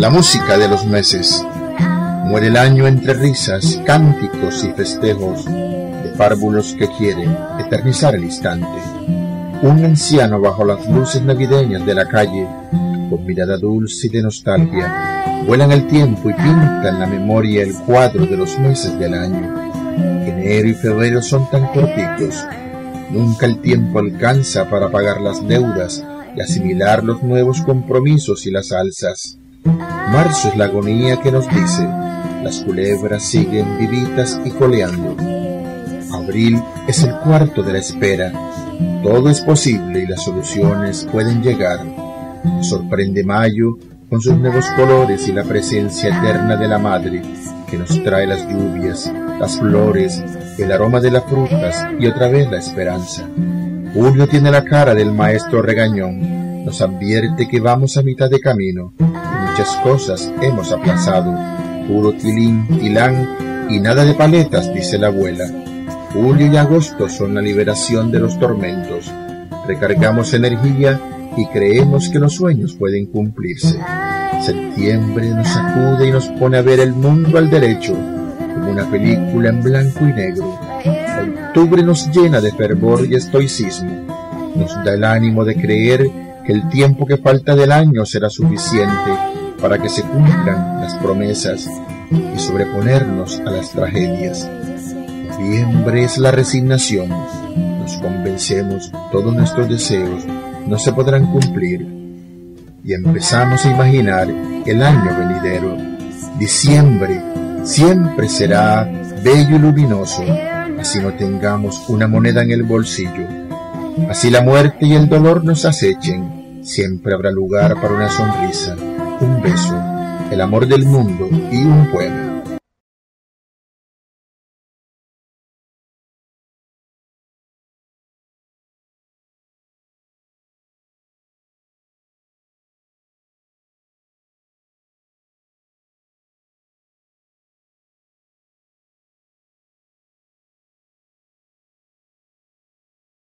la música de los meses. Muere el año entre risas, cánticos y festejos de párvulos que quieren eternizar el instante. Un anciano bajo las luces navideñas de la calle, con mirada dulce y de nostalgia, vuela en el tiempo y pinta en la memoria el cuadro de los meses del año. Enero y febrero son tan cortitos, nunca el tiempo alcanza para pagar las deudas y asimilar los nuevos compromisos y las alzas. Marzo es la agonía que nos dice, las culebras siguen vivitas y coleando. Abril es el cuarto de la espera, todo es posible y las soluciones pueden llegar. Sorprende mayo con sus nuevos colores y la presencia eterna de la madre que nos trae las lluvias, las flores, el aroma de las frutas y otra vez la esperanza. Julio tiene la cara del maestro regañón, nos advierte que vamos a mitad de camino cosas hemos aplazado. Puro tilín, tilán y nada de paletas, dice la abuela. Julio y agosto son la liberación de los tormentos. Recargamos energía y creemos que los sueños pueden cumplirse. Septiembre nos sacude y nos pone a ver el mundo al derecho, como una película en blanco y negro. Octubre nos llena de fervor y estoicismo. Nos da el ánimo de creer que el tiempo que falta del año será suficiente para que se cumplan las promesas y sobreponernos a las tragedias. Noviembre es la resignación. Nos convencemos todos nuestros deseos no se podrán cumplir y empezamos a imaginar el año venidero. Diciembre siempre será bello y luminoso, así no tengamos una moneda en el bolsillo. Así la muerte y el dolor nos acechen, siempre habrá lugar para una sonrisa, un beso, el amor del mundo y un poema.